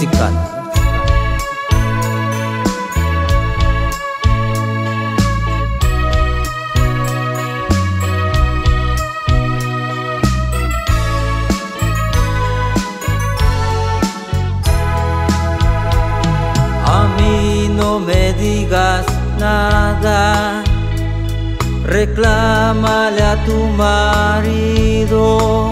mexicana. A mí no me digas nada, reclámale a tu marido,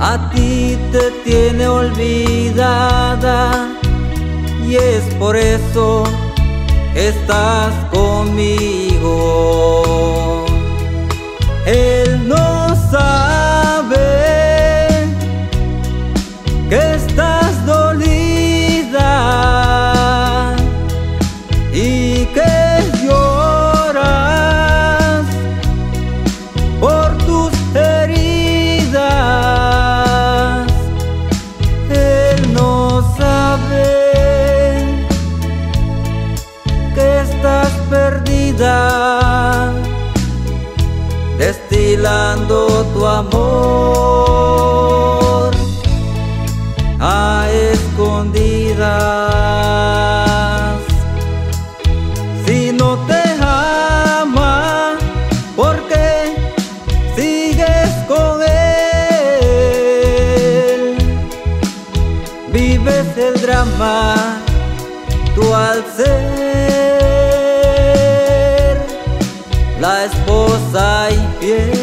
a ti te tiene olvidada y es por eso que estás conmigo. Destilando tu amor a escondidas. Si no te ama, ¿por qué sigues con él? Vives el drama, tú al ser la esposa infiel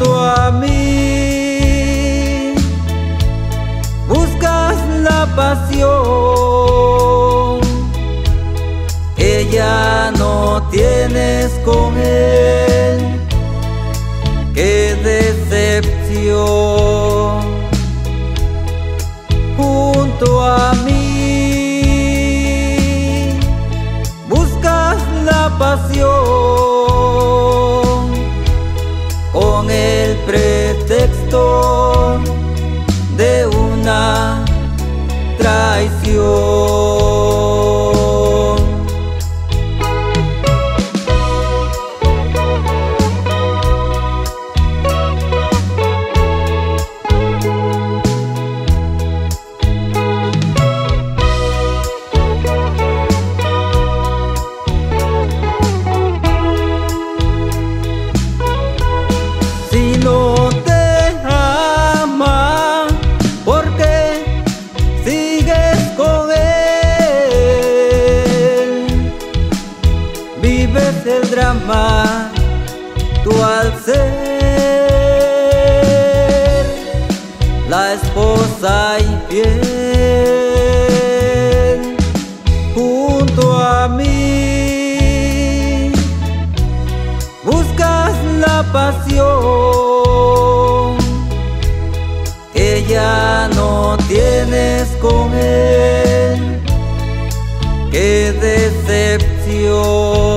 junto a mí. Buscas la pasión que ya no tienes con él. Qué decepción. Junto a mí. Buscas la pasión Drama, tú al ser la esposa infiel junto a mí. Buscas la pasión que ya no tienes con él. Qué decepción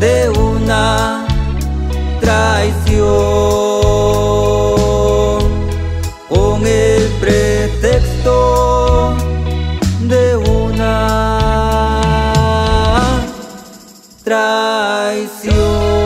de una traición con el pretexto de una traición.